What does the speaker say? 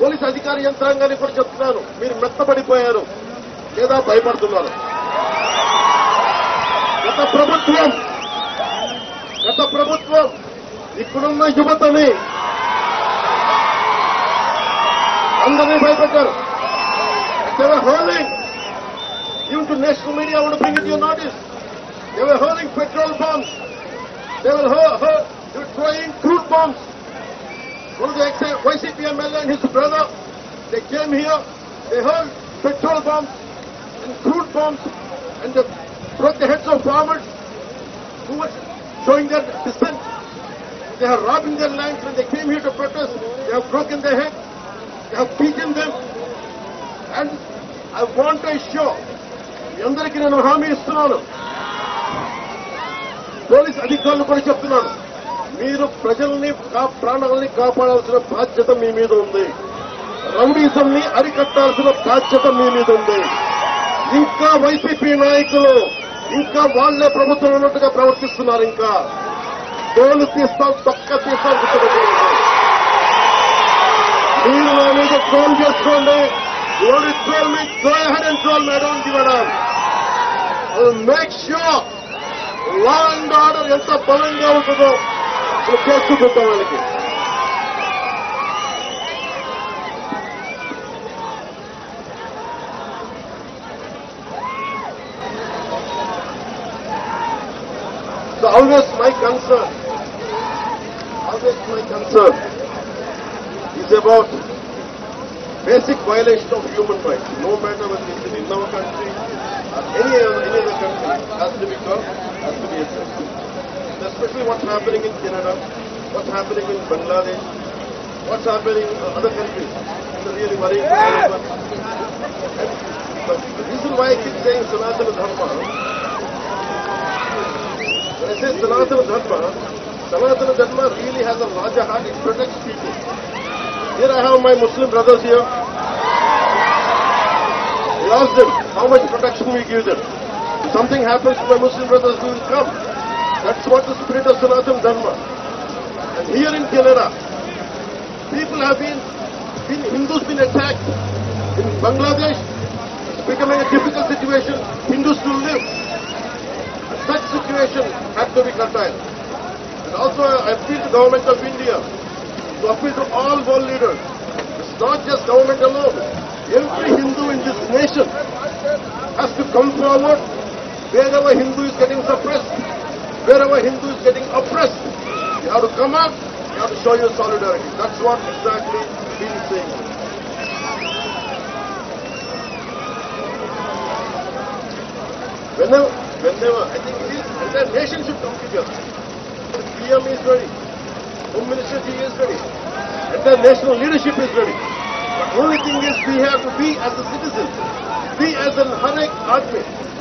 Police అధికారి యంత్రాంగాన్ని కూడా చెప్తున్నాను మీరు మెత్తబడిపోయారు లేదా భయపడుతున్నారు గత ప్రభుత్వం గత ప్రభుత్వం ఇక్కడున్న యువతని అందరినీ భయపెట్టారు They were hurling, even to national media, I want to bring it to your notice. They were hurling petrol bombs. They were, hur- hur- they were throwing crude bombs. One of the ex YCP MLA and his brother, they came here, they hurled petrol bombs and crude bombs and they broke the heads of farmers who were showing their dissent. They are robbing their lands when they came here to protest. They have broken their heads. They have beaten them. And I want I show me అందరికీ నేను హామీ ఇస్తున్నాను police అధికారులు కూడా చెప్తున్నాను మీరు ప్రజల్ని ప్రాణాలని కాపాడాల్సిన బాధ్యత మీ మీద ఉంది. రౌడీజం ని అరికట్టాల్సిన బాధ్యత మీ మీద ఉంది. ఇంకా వైసీపీ నాయకులు ఇంకా వాళ్ళే ప్రభుత్వం ఉన్నట్టుగా ప్రవర్తిస్తున్నారు ఇంకా. డోలు తీస్తాం తొక్క తీస్తాం మీరు నా మీద ఫోన్ చేసుకోండి. ఓడి troll me Johar and troll madam madam. Make sure law and order ఎంత బలంగా ఉంటుందో ಪ್ರತಿಯೊಂದು ಬುದ್ಧವಾಳಿಕೆ So always my concern, always my concern is about basic violation of human rights, no matter whether it's in our country or any other, any other country, has to be curbed, has to be assessed. Especially what's happening in Canada, what's happening in Bangladesh, what's happening in other countries. It's really worrying. And the reason why I keep saying Sanatana Dharma, when I say Sanatana Dharma, Sanatana Dharma really has a larger heart, it protects people. Here I have my Muslim brothers here. We ask them how much protection we give them. If something happens to my Muslim brothers, we will come. That's what the spirit of Sanatana Dharma. And here in Kerala, people have been, been Hindus been attacked. In Bangladesh, it's becoming a difficult situation. Hindus to live. And such situation had to be curtailed. And also I appeal to the government of India to appeal to all world leaders. It's not just government alone. Every Hindu in this nation has to come forward wherever Hindu is getting suppressed, wherever Hindu is getting oppressed. You have to come up, you have to show your solidarity. That's what exactly he is saying. Whenever, whenever, I think it is, entire nation should come together. The PM is ready. Home Minister Ji is ready. And the national leadership is ready. The only thing is we have to be as a citizen, be as an Hanek Admi.